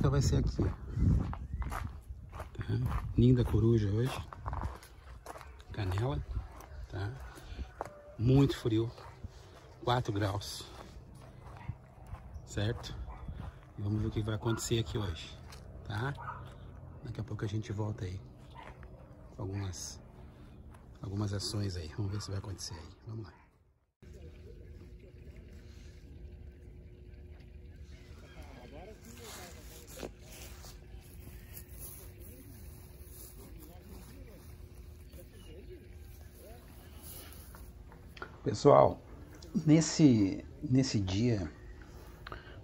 pesca vai ser aqui. Tá? Ninho da coruja hoje. Canela. Tá? Muito frio. 4 graus. Certo? Vamos ver o que vai acontecer aqui hoje. Tá? Daqui a pouco a gente volta aí. Com algumas, algumas ações aí. Vamos ver se vai acontecer aí. Vamos lá. Pessoal, nesse, nesse dia,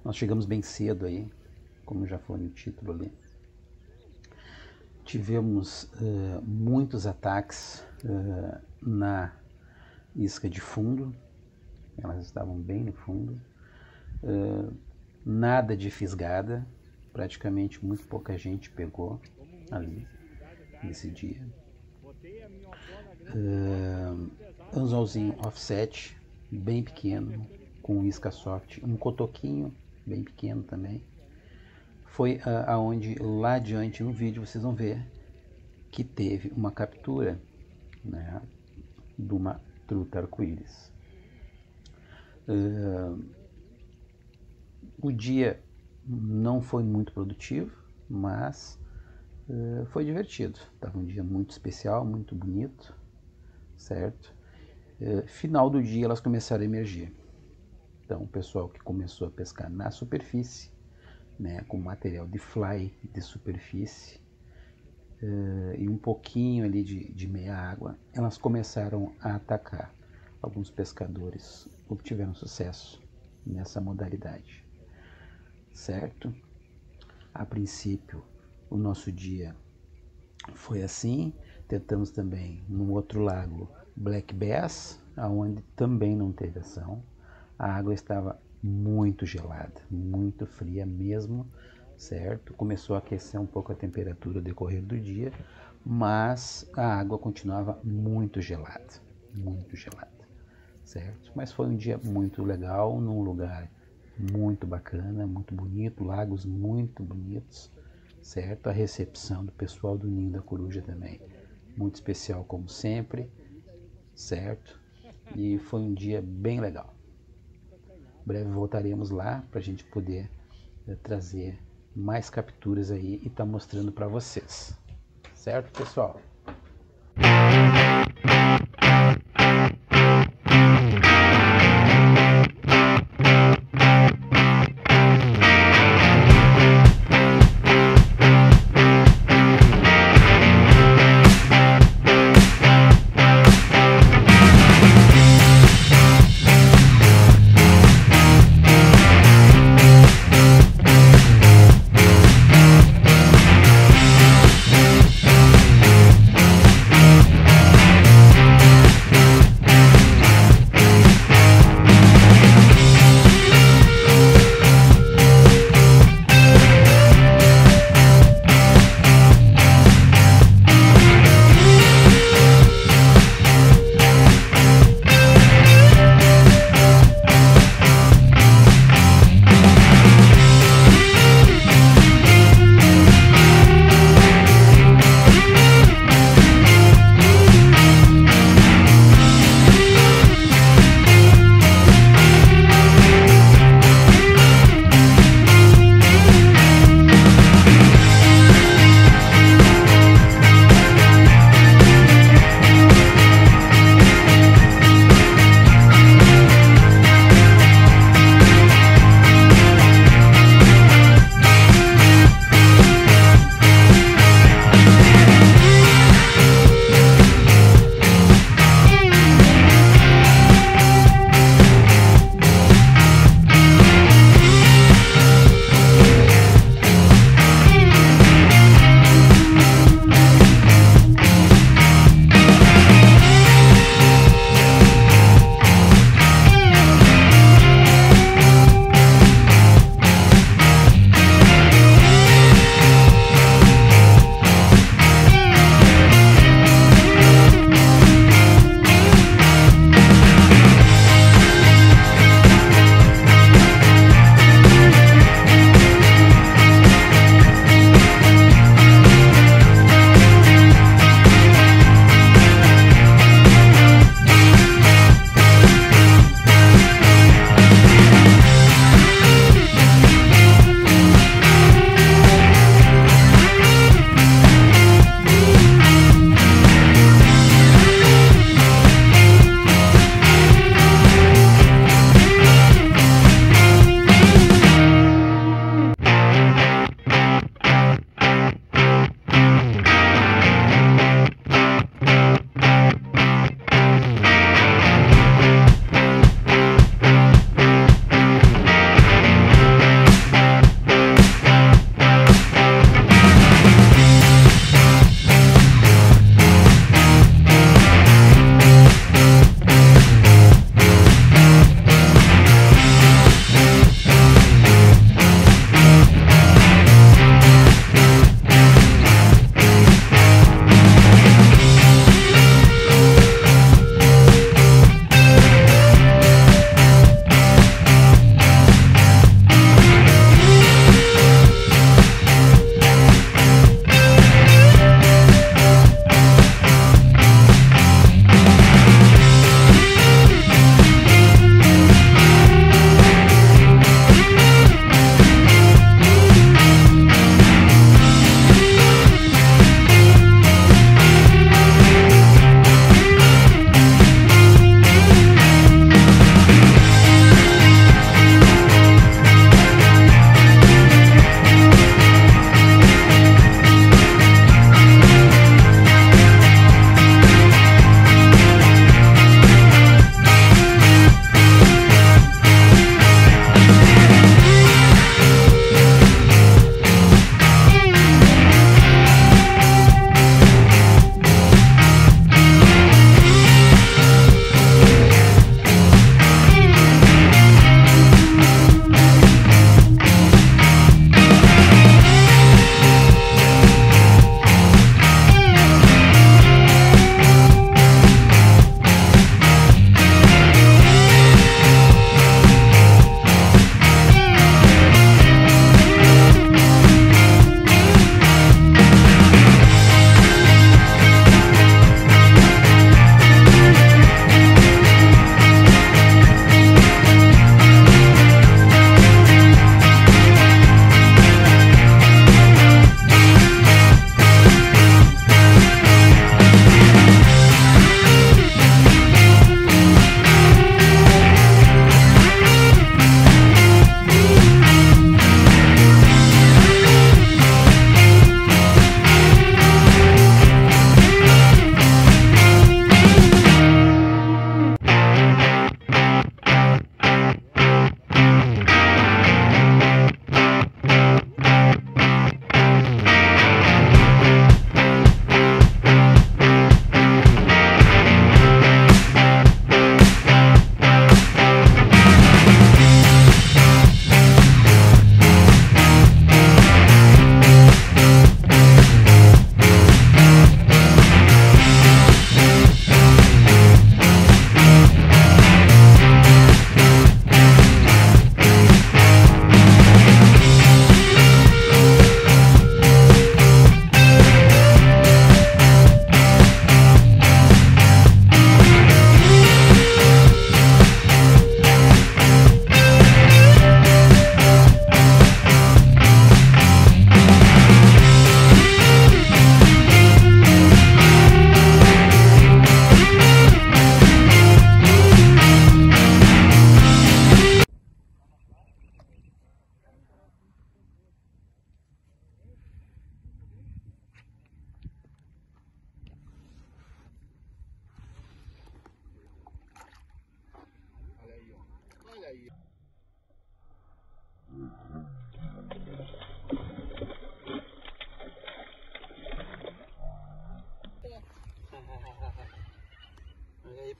nós chegamos bem cedo aí, como já foi no título ali. Tivemos uh, muitos ataques uh, na isca de fundo, elas estavam bem no fundo. Uh, nada de fisgada, praticamente muito pouca gente pegou ali nesse dia. Uh, anzolzinho offset, bem pequeno, com isca soft, um cotoquinho bem pequeno também. Foi uh, aonde lá adiante no vídeo vocês vão ver que teve uma captura né, de uma truta arco-íris. Uh, o dia não foi muito produtivo, mas uh, foi divertido. Estava um dia muito especial, muito bonito, certo? Eh, final do dia elas começaram a emergir. Então, o pessoal que começou a pescar na superfície, né, com material de fly de superfície uh, e um pouquinho ali de, de meia água, elas começaram a atacar. Alguns pescadores obtiveram sucesso nessa modalidade, certo? A princípio, o nosso dia foi assim. Tentamos também no outro lago Black Bass, aonde também não teve ação. A água estava muito gelada, muito fria mesmo, certo? Começou a aquecer um pouco a temperatura decorrer do dia, mas a água continuava muito gelada, muito gelada, certo? Mas foi um dia muito legal, num lugar muito bacana, muito bonito, lagos muito bonitos, certo? A recepção do pessoal do Ninho da Coruja também, muito especial como sempre certo? E foi um dia bem legal. Breve voltaremos lá para a gente poder é, trazer mais capturas aí e estar tá mostrando para vocês. Certo, pessoal?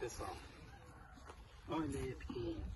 Pessoal. Olha aí, pequenininho.